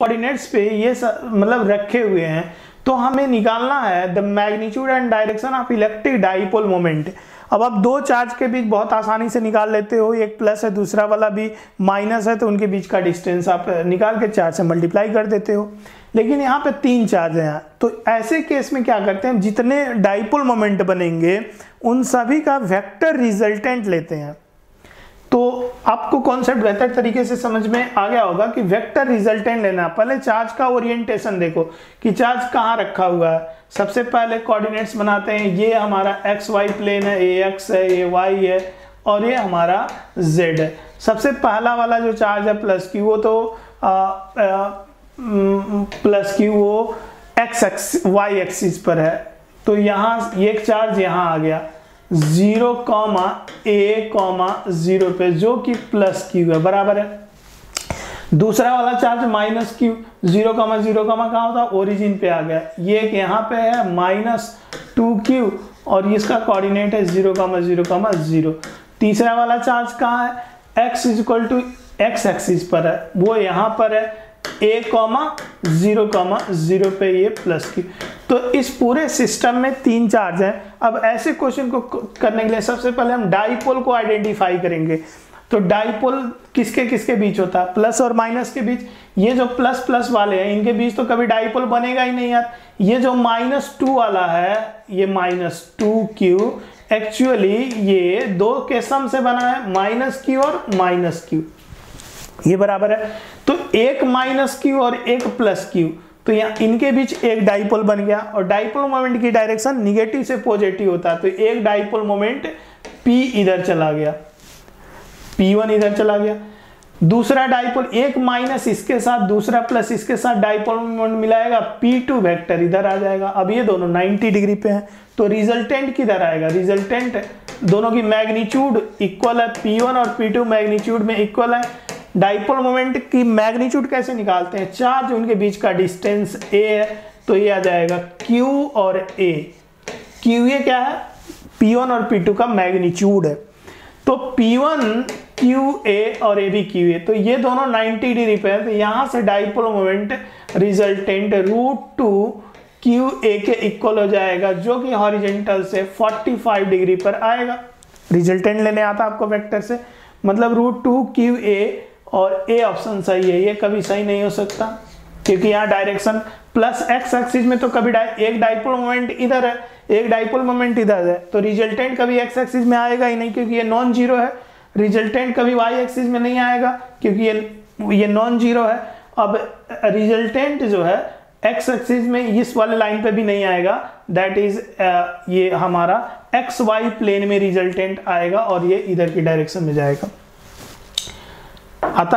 Coordinates पे ये मतलब रखे हुए हैं तो हमें निकालना है the magnitude and direction of electric dipole moment अब आप दो चार्ज के बीच बहुत आसानी से निकाल लेते हो, एक प्लस है, दूसरा वाला भी माइनस है तो उनके बीच का डिस्टेंस आप निकाल के चार्ज से मल्टीप्लाई कर देते हो। लेकिन यहाँ पे तीन चार्ज हैं तो ऐसे केस में क्या करते हैं, जितने डाइपोल मोमेंट बनेंगे, उन सभी का वेक्टर रिजल्टेंट लेते हैं। आपको कॉन्सेप्ट बेहतर तरीके से समझ में आ गया होगा कि वेक्टर रिजल्टेंट लेना पहले चार्ज का ओरिएंटेशन देखो कि चार्ज कहाँ रखा हुआ है। सबसे पहले कोऑर्डिनेट्स बनाते हैं ये हमारा एक्स वाई प्लेन है ए एक्स है ए वाई है और ये हमारा जेड है। सबसे पहला वाला जो चार्ज है प्लस की वो तो आ, आ, प्लस की वो एक्स एक्स वाई एक्सिस पर है। तो यहाँ एक चार्ज यहाँ आ गया। Zero comma A comma zero पे, जो कि प्लस क्यू है, बराबर है। दूसरा वाला charge minus Q, zero comma zero comma कहा होता है? ओरिजिन पे आ गया। ये यहाँ पे है, माइनस टू क्यू, और इसका कोऑर्डिनेट है zero comma zero comma zero. तीसरा वाला चार्ज कहाँ है? X is equal to X axis पर है। वो यहाँ पर है A comma zero comma zero पे ये प्लस की। तो इस पूरे सिस्टम में तीन चार्ज हैं। अब ऐसे क्वेश्चन को करने के लिए सबसे पहले हम डाइपोल को आइडेंटिफाई करेंगे। तो डाइपोल किसके किसके बीच होता? है प्लस और माइनस के बीच। ये जो प्लस प्लस वाले हैं, इनके बीच तो कभी डाइपोल बनेगा ही नहीं यार। ये जो माइनस टू वाला है, ये माइनस टू क्यू एक्चुअली ये दो के सम से बना है माइनस क्यू और माइनस क्यू ये बराबर है। तो एक माइनस क्यू और एक प्लस क्यू। तो यहाँ इनके बीच एक डाइपोल बन गया और डाइपोल मोमेंट की डायरेक्शन निगेटिव से पॉजिटिव होता है। तो एक डाइपोल मोमेंट P इधर चला गया। P1 इधर चला गया। दूसरा डाइपोल एक माइनस इसके साथ, दूसरा प्लस इसके साथ डाइपोल मोमेंट मिलाएगा, पी टू वेक्टर इधर आ जाएगा। अब ये दोनों 90 डिग्री पे हैं तो रिजल्टेंट किधर आएगा? रिजल्टेंट दोनों की मैग्नीट्यूड इक्वल है P1 और P2 मैग्नीट्यूड में इक्वल है। डाइपोल मोमेंट की मैग्नीट्यूड कैसे निकालते हैं? चार्ज उनके बीच का डिस्टेंस ए है तो ये आ जाएगा Q और A Q ये क्या है? P1 और P2 का मैग्नीट्यूड है। तो P1 QA और A भी QA तो ये दोनों 90 डिग्री पे तो यहाँ से dipole moment resultant root two Q A के इक्वल हो जाएगा, जो कि हॉरिजेंटल से 45 डिग्री पर आएगा। रिजल्टेंट लेने आता आपको वेक्टर से। मतलब रूट टू क्यू ए और ए ऑप्शन सही है, ये कभी सही नहीं हो सकता, क्योंकि यहाँ डायरेक्शन प्लस एक्स एक्सिस में तो कभी एक डाइपोल मोमेंट इधर है, एक डाइपोल मोमेंट इधर है तो रिजल्टेंट कभी एक्स एक्सिस में आएगा ही नहीं, क्योंकि ये नॉन ज़ीरो है रिजल्टेंट कभी वाई एक्सिस में नहीं आएगा, क्योंकि ये ये नॉन ज़ीरो है, अब रिजल्टेंट जो है एक्स एक्सिस में इस वाले लाइन पे भी नहीं आएगा दैट इज़ ये हमारा एक्स वाई प्लेन में रिजल्टेंट आएगा और ये इधर की डायरेक्शन में जाएगा। आता